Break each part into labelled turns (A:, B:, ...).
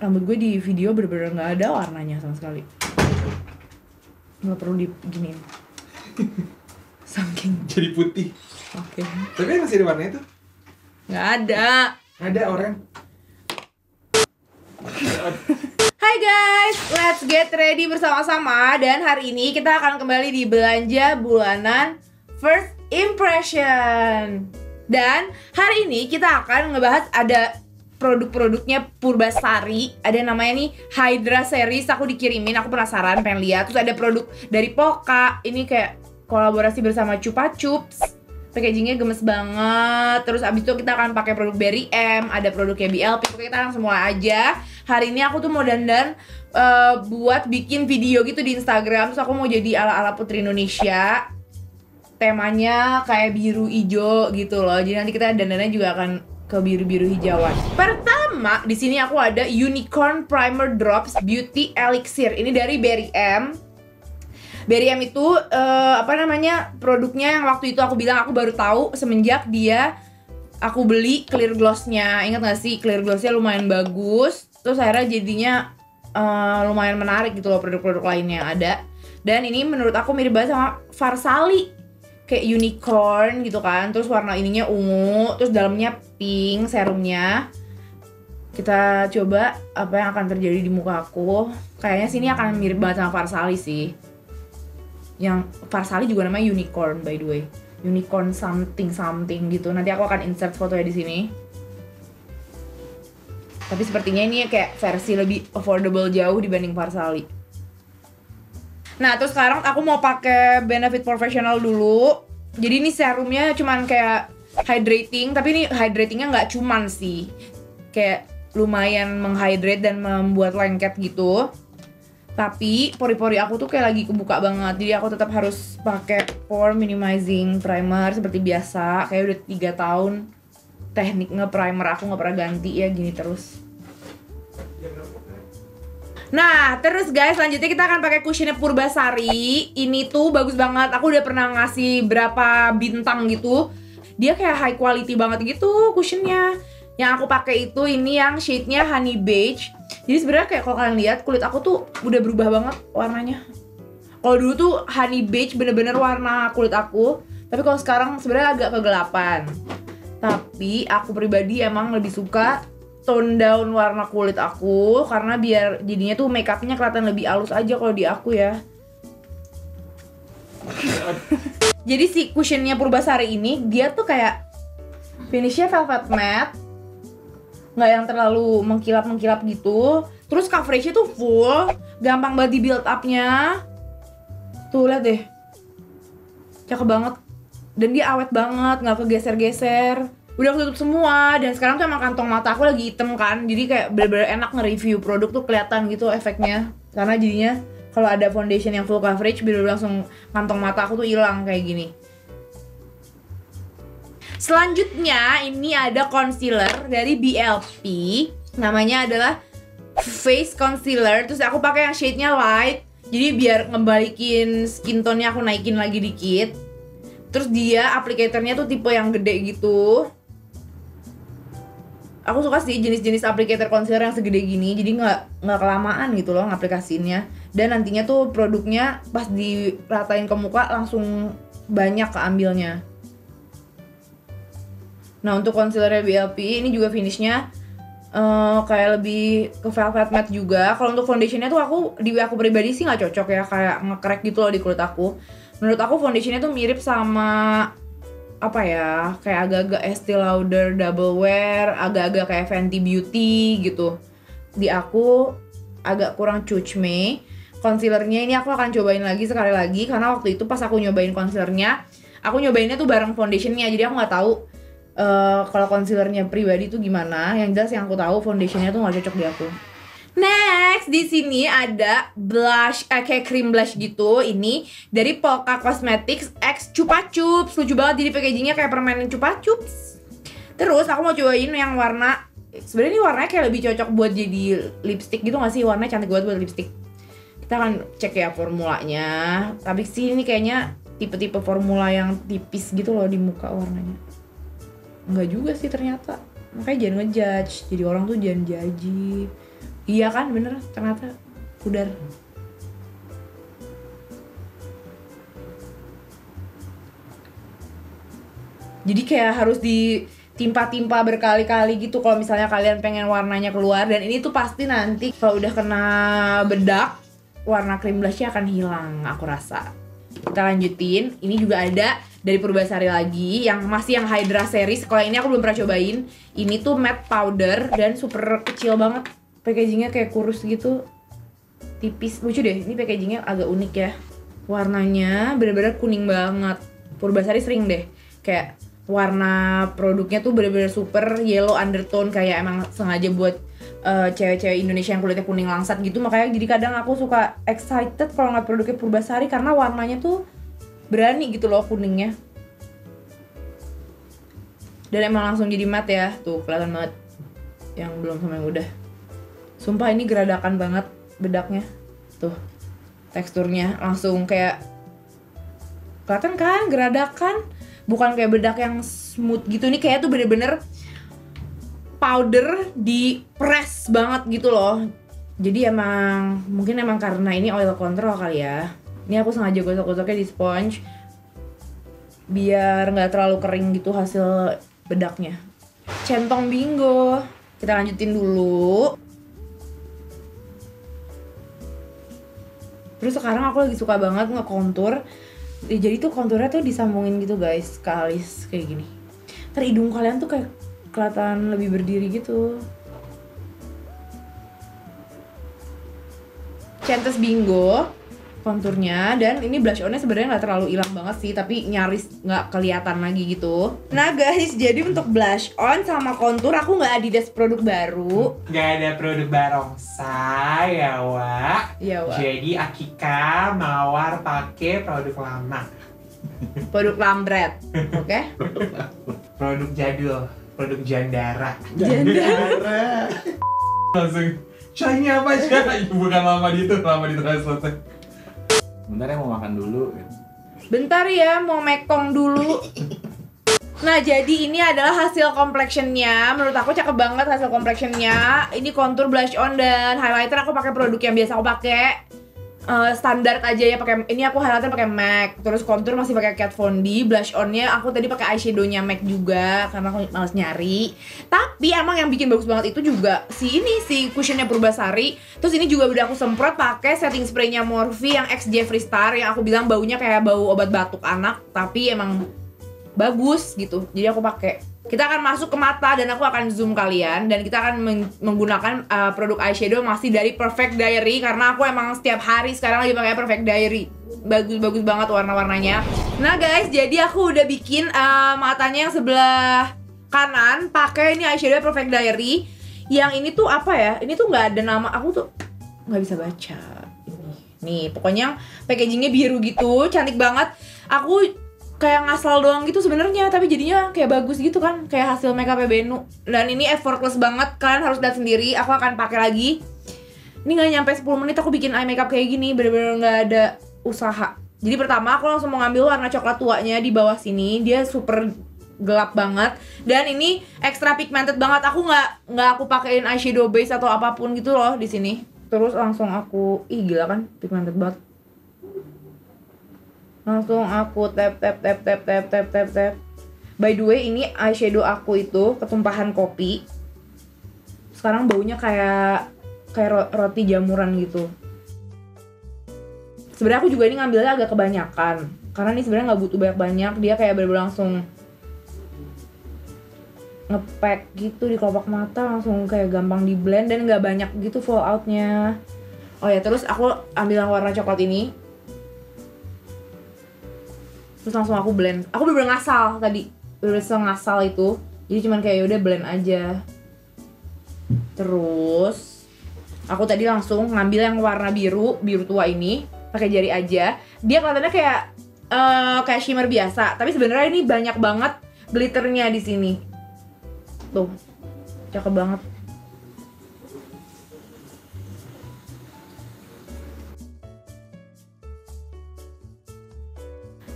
A: rambut gue di video bener-bener nggak ada warnanya sama sekali nggak perlu diginiin saking
B: Jadi putih.
A: oke
B: Tapi masih ada warnanya tuh.
A: nggak ada
B: Ada orang.
A: Hai guys, let's get ready bersama-sama dan hari ini kita akan kembali di belanja bulanan first impression. Dan hari ini kita akan ngebahas ada produk-produknya Purbasari, ada namanya nih Hydra Series, aku dikirimin, aku penasaran pengen lihat. Terus ada produk dari Poka, ini kayak kolaborasi bersama Chupa Chups. Packagingnya gemes banget. Terus abis itu kita akan pakai produk Berry M, ada produk kayak BLP. Pokoknya kita akan semua aja. Hari ini aku tuh mau dandan eh, buat bikin video gitu di Instagram. Terus aku mau jadi ala-ala Putri Indonesia. Temanya kayak biru ijo gitu loh. Jadi nanti kita dandannya juga akan ke biru-biru hijauan. Pertama, di sini aku ada Unicorn Primer Drops Beauty Elixir. Ini dari Berry M. Berry M itu eh, apa namanya produknya yang waktu itu aku bilang aku baru tahu semenjak dia aku beli clear glossnya ingat gak sih clear glossnya lumayan bagus terus akhirnya jadinya eh, lumayan menarik gitu loh produk-produk lainnya yang ada dan ini menurut aku mirip banget sama Farsali kayak unicorn gitu kan terus warna ininya ungu terus dalamnya pink serumnya. Kita coba apa yang akan terjadi di muka aku. Kayaknya sini akan mirip banget sama Farsali sih. Yang Farsali juga namanya unicorn by the way. Unicorn something something gitu. Nanti aku akan insert fotonya di sini. Tapi sepertinya ini kayak versi lebih affordable jauh dibanding Farsali nah terus sekarang aku mau pakai benefit professional dulu. Jadi ini serumnya cuman kayak hydrating tapi ini hydratingnya nggak cuman sih. Kayak lumayan menghydrate dan membuat lengket gitu. Tapi pori-pori aku tuh kayak lagi kebuka banget. Jadi aku tetap harus pakai pore minimizing primer seperti biasa. Kayak udah tiga tahun teknik nge-primer aku nggak pernah ganti ya gini terus Nah, terus guys, selanjutnya kita akan pakai cushionnya Purbasari. Ini tuh bagus banget. Aku udah pernah ngasih berapa bintang gitu. Dia kayak high quality banget gitu cushionnya. Yang aku pakai itu ini yang shade-nya honey beige. Jadi sebenarnya kayak kalau kalian lihat kulit aku tuh udah berubah banget warnanya. Kalau dulu tuh honey beige bener-bener warna kulit aku. Tapi kalau sekarang sebenarnya agak kegelapan. Tapi aku pribadi emang lebih suka tone down warna kulit aku karena biar jadinya tuh make upnya kelihatan lebih halus aja kalau di aku ya. Jadi si cushionnya Purbasari ini dia tuh kayak finishnya velvet matte, nggak yang terlalu mengkilap mengkilap gitu. Terus coveragenya tuh full, gampang banget di build upnya. Tuh lihat deh, cakep banget. Dan dia awet banget, nggak kegeser-geser udah ketutup semua dan sekarang tuh emang kantong mata aku lagi hitam kan. Jadi kayak bener-bener enak nge-review produk tuh kelihatan gitu efeknya. Karena jadinya kalau ada foundation yang full coverage biar langsung kantong mata aku tuh hilang kayak gini. Selanjutnya ini ada concealer dari BLP namanya adalah face concealer. Terus aku pakai yang shade-nya light. Jadi biar ngebalikin skin tone-nya aku naikin lagi dikit. Terus dia aplikatornya tuh tipe yang gede gitu aku suka sih jenis-jenis applicator concealer yang segede gini jadi nggak nggak kelamaan gitu loh ngaplikasiinnya. Dan nantinya tuh produknya pas diratain ke muka langsung banyak keambilnya. Nah untuk concealer BLP ini juga finishnya eh, kayak lebih ke velvet matte juga. Kalau untuk foundationnya tuh aku di aku pribadi sih nggak cocok ya kayak ngekrek gitu loh di kulit aku. Menurut aku foundationnya tuh mirip sama apa ya kayak agak-agak Estee Lauder double wear agak-agak kayak Fenty Beauty gitu. Di aku agak kurang Chuch Me. Concealernya ini aku akan cobain lagi sekali lagi karena waktu itu pas aku nyobain concealernya aku nyobainnya tuh bareng foundationnya jadi aku nggak tahu eh, kalau concealernya pribadi tuh gimana. Yang jelas yang aku tahu foundationnya tuh nggak cocok di aku Next di sini ada blush eh, kayak cream blush gitu. Ini dari Polka Cosmetics X Chupa Chups. Lucu banget jadi packagingnya kayak permen Chupa Chups. Terus aku mau cobain yang warna sebenarnya ini warnanya kayak lebih cocok buat jadi lipstick gitu gak sih? Warnanya cantik banget buat lipstick. Kita akan cek ya formulanya. Tapi sih ini kayaknya tipe-tipe formula yang tipis gitu loh di muka warnanya. Enggak juga sih ternyata. Makanya jangan ngejudge. Jadi orang tuh jangan jaji iya kan bener ternyata pudar. Jadi kayak harus ditimpa-timpa berkali-kali gitu kalau misalnya kalian pengen warnanya keluar. Dan ini tuh pasti nanti kalau udah kena bedak warna cream blushnya akan hilang aku rasa. Kita lanjutin. Ini juga ada dari Purbasari lagi yang masih yang Hydra series. Kalau ini aku belum pernah cobain. Ini tuh matte powder dan super kecil banget packagingnya kayak kurus gitu. Tipis. Lucu deh ini packagingnya agak unik ya. Warnanya bener-bener kuning banget. Purbasari sering deh. Kayak warna produknya tuh bener-bener super yellow undertone kayak emang sengaja buat uh, cewek-cewek Indonesia yang kulitnya kuning langsat gitu. Makanya jadi kadang aku suka excited kalau ngeliat produknya Purbasari karena warnanya tuh berani gitu loh kuningnya. Dan emang langsung jadi matte ya. Tuh kelihatan banget. Yang belum sama yang udah sumpah ini geradakan banget bedaknya. Tuh teksturnya langsung kayak kelihatan kan geradakan. Bukan kayak bedak yang smooth gitu. Nih kayak tuh bener-bener powder di press banget gitu loh. Jadi emang mungkin emang karena ini oil control kali ya. Ini aku sengaja gosok-gosoknya di sponge biar nggak terlalu kering gitu hasil bedaknya. Centong bingo. Kita lanjutin dulu terus sekarang aku lagi suka banget ngekontur. Ya, jadi tuh konturnya tuh disambungin gitu guys ke alis kayak gini. Ntar hidung kalian tuh kayak kelihatan lebih berdiri gitu. Centes Bingo konturnya dan ini blush onnya sebenarnya nggak terlalu hilang banget sih tapi nyaris nggak kelihatan lagi gitu. Nah guys jadi untuk blush on sama kontur aku nggak adidas produk baru.
C: Gak ada produk barongsai ya Wak.
A: Ya
C: Jadi Akika mawar pakai produk lama.
A: Produk lambret oke?
C: Produk jadul Produk jandara.
A: Jandara.
C: Langsung Shiny apa? Shiny? Bukan lama di itu, lama di translate
D: Sebenarnya mau makan dulu gitu.
A: Bentar ya, mau mekong dulu. Nah, jadi ini adalah hasil complexionnya. Menurut aku cakep banget hasil complexionnya. Ini contour, blush on dan highlighter aku pakai produk yang biasa aku pakai. Eh, standar aja ya pakai ini aku highlighter pakai MAC terus contour masih pakai Kat Von D blush onnya aku tadi pakai eyeshadownya MAC juga karena aku males nyari. Tapi emang yang bikin bagus banget itu juga si ini si cushionnya Purbasari terus ini juga udah aku semprot pakai setting spraynya Morphe yang ex Jeffree Star yang aku bilang baunya kayak bau obat batuk anak tapi emang bagus gitu jadi aku pakai kita akan masuk ke mata dan aku akan zoom kalian dan kita akan meng- menggunakan uh, produk eyeshadow masih dari Perfect Diary karena aku emang setiap hari sekarang lagi pakai Perfect Diary. Bagus-bagus banget warna-warnanya. Nah guys jadi aku udah bikin uh, matanya yang sebelah kanan pakai ini eyeshadow Perfect Diary. Yang ini tuh apa ya? Ini tuh nggak ada nama aku tuh nggak bisa baca ini. Nih pokoknya packagingnya biru gitu cantik banget. Aku kayak ngasal doang gitu sebenarnya tapi jadinya kayak bagus gitu kan kayak hasil makeup Benu. Dan ini effortless banget kalian harus lihat sendiri aku akan pakai lagi. Ini nggak nyampe 10 menit aku bikin eye makeup kayak gini bener-bener nggak ada usaha. Jadi pertama aku langsung mau ngambil warna coklat tuanya di bawah sini dia super gelap banget. Dan ini extra pigmented banget aku nggak nggak aku pakein eyeshadow base atau apa pun gitu loh di sini. Terus langsung aku ih gila kan pigmented banget langsung aku tap tap tap tap tap tap tap tap. By the way ini eyeshadow aku itu ketumpahan kopi. Sekarang baunya kayak kayak ro- roti jamuran gitu. Sebenarnya aku juga ini ngambilnya agak kebanyakan. Karena ini sebenarnya nggak butuh banyak banyak. Dia kayak bener-bener langsung ngepack gitu di kelopak mata langsung kayak gampang di blend dan nggak banyak gitu falloutnya. Oh ya terus aku ambil yang warna coklat ini terus langsung aku blend. Aku bener-bener ngasal tadi. Bener-bener ngasal itu. Jadi cuman kayak yaudah blend aja. Terus aku tadi langsung ngambil yang warna biru biru tua ini pakai jari aja. Dia kelihatannya kayak eh, kayak shimmer biasa. Tapi sebenarnya ini banyak banget glitternya di sini. Tuh cakep banget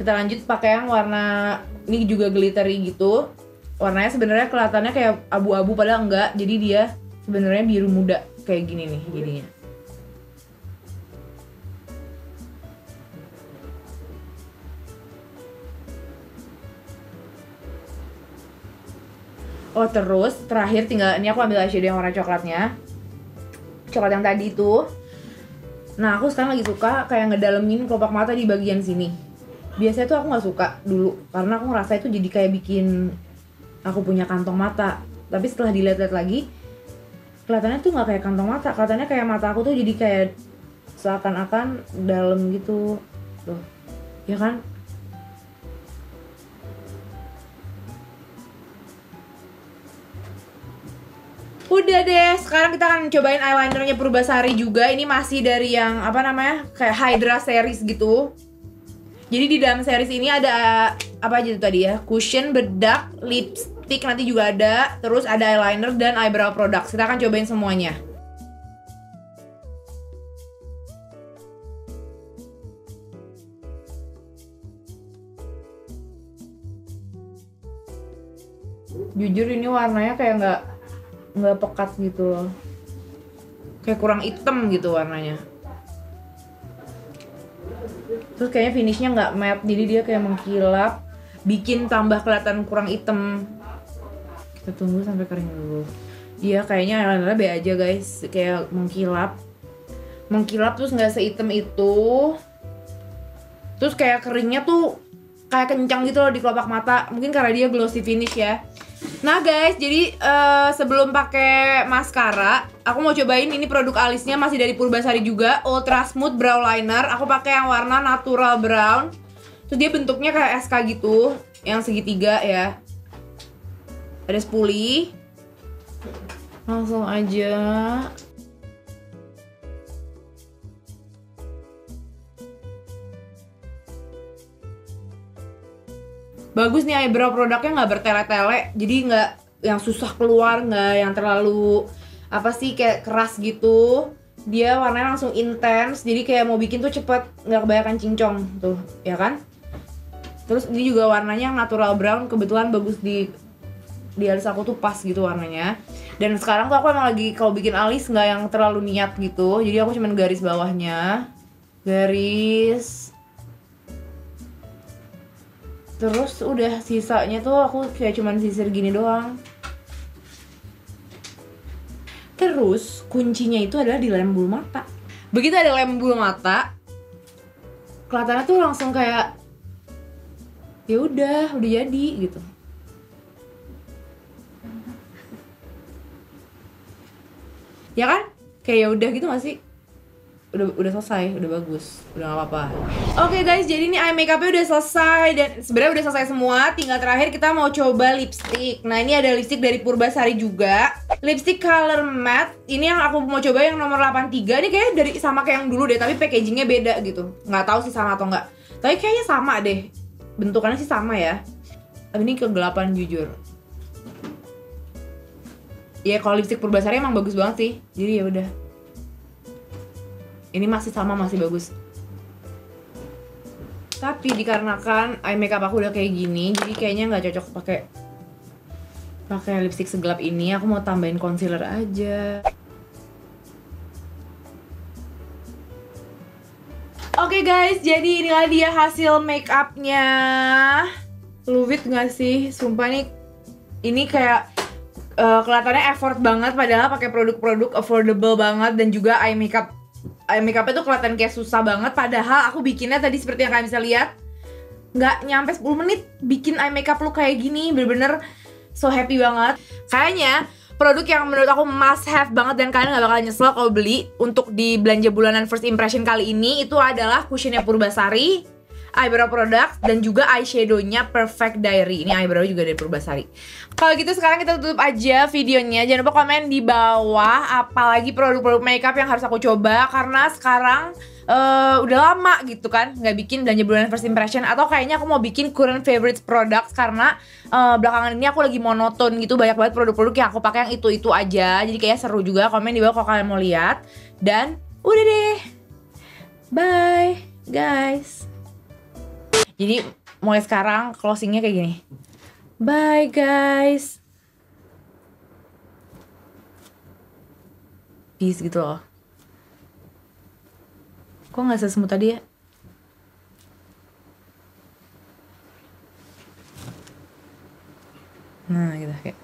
A: kita lanjut pakai yang warna ini juga glittery gitu. Warnanya sebenarnya kelihatannya kayak abu-abu padahal enggak. Jadi dia sebenarnya biru muda kayak gini nih jadinya. Oh terus terakhir tinggal ini aku ambil eyeshadow yang warna coklatnya. Coklat yang tadi itu. Nah aku sekarang lagi suka kayak ngedalemin kelopak mata di bagian sini Biasanya tuh aku nggak suka dulu Karena aku ngerasa itu jadi kayak bikin aku punya kantong mata Tapi setelah dilihat-lihat lagi Kelihatannya tuh nggak kayak kantong mata Kelihatannya kayak mata aku tuh jadi kayak seakan-akan dalam gitu Tuh Ya kan? Udah deh, sekarang kita akan cobain eyelinernya Purbasari juga. Ini masih dari yang apa namanya? Kayak Hydra series gitu. Jadi di dalam series ini ada apa aja tuh tadi ya? Cushion, bedak, lipstick nanti juga ada, terus ada eyeliner dan eyebrow products. Kita akan cobain semuanya. Jujur ini warnanya kayak nggak nggak pekat gitu loh kayak kurang hitam gitu warnanya terus kayaknya finishnya nggak matte jadi dia kayak mengkilap bikin tambah kelihatan kurang hitam. Kita tunggu sampai kering dulu. Iya kayaknya eyelinernya B aja guys. Kayak mengkilap. Mengkilap terus nggak sehitam itu. Terus kayak keringnya tuh kayak kencang gitu loh di kelopak mata. Mungkin karena dia glossy finish ya Nah guys, jadi eh, sebelum pakai maskara, aku mau cobain ini produk alisnya masih dari Purbasari juga, Ultra Smooth Brow Liner. Aku pakai yang warna natural brown. Terus dia bentuknya kayak SK gitu, yang segitiga ya. Ada spoolie. Langsung aja. Bagus nih eyebrow produknya nggak bertele-tele jadi nggak yang susah keluar nggak yang terlalu apa sih kayak keras gitu. Dia warnanya langsung intens jadi kayak mau bikin tuh cepet nggak kebanyakan cincong tuh ya kan? Terus ini juga warnanya yang natural brown kebetulan bagus di di alis aku tuh pas gitu warnanya. Dan sekarang tuh aku emang lagi kalau bikin alis nggak yang terlalu niat gitu jadi aku cuman garis bawahnya. Garis terus udah sisanya tuh aku kayak cuman sisir gini doang. Terus kuncinya itu adalah di lem bulu mata. Begitu ada lem bulu mata kelihatannya tuh langsung kayak ya udah udah jadi gitu. Ya kan? Kayak ya udah gitu gak sih udah udah selesai, udah bagus, udah gak apa-apa. Oke guys, jadi ini eye makeupnya udah selesai dan sebenarnya udah selesai semua. Tinggal terakhir kita mau coba lipstick. Nah ini ada lipstick dari Purbasari juga. Lipstick color matte. Ini yang aku mau coba yang nomor 83. Ini kayaknya dari sama kayak yang dulu deh, tapi packagingnya beda gitu. Nggak tahu sih sama atau nggak. Tapi kayaknya sama deh. Bentukannya sih sama ya. Tapi ini kegelapan jujur. Ya kalau lipstick Purbasari emang bagus banget sih. Jadi ya udah ini masih sama masih bagus. Tapi dikarenakan eye makeup aku udah kayak gini jadi kayaknya nggak cocok pakai pakai lipstick segelap ini. Aku mau tambahin concealer aja. Oke guys, jadi inilah dia hasil make upnya Luwit gak sih? Sumpah nih Ini kayak uh, kelihatannya effort banget padahal pakai produk-produk affordable banget dan juga eye makeup eye makeupnya tuh kelihatan kayak susah banget. Padahal aku bikinnya tadi seperti yang kalian bisa lihat nggak nyampe 10 menit bikin eye makeup lu kayak gini. Bener-bener so happy banget. Kayaknya produk yang menurut aku must have banget dan kalian gak bakal nyesel kalau beli untuk di belanja bulanan first impression kali ini itu adalah cushionnya Purbasari eyebrow product dan juga eyeshadownya Perfect Diary. Ini eyebrow juga dari Purbasari. Kalau gitu sekarang kita tutup aja videonya. Jangan lupa komen di bawah apalagi produk-produk makeup yang harus aku coba. Karena sekarang uh, udah lama gitu kan nggak bikin belanja bulanan first impression. Atau kayaknya aku mau bikin current favorite products karena uh, belakangan ini aku lagi monoton gitu. Banyak banget produk-produk yang aku pakai yang itu itu aja. Jadi kayak seru juga. Komen di bawah kalau kalian mau lihat. Dan udah deh. Bye guys jadi mulai sekarang closingnya kayak gini. Bye guys. peace gitu loh kok nggak sesmooth tadi ya nah gitu kayak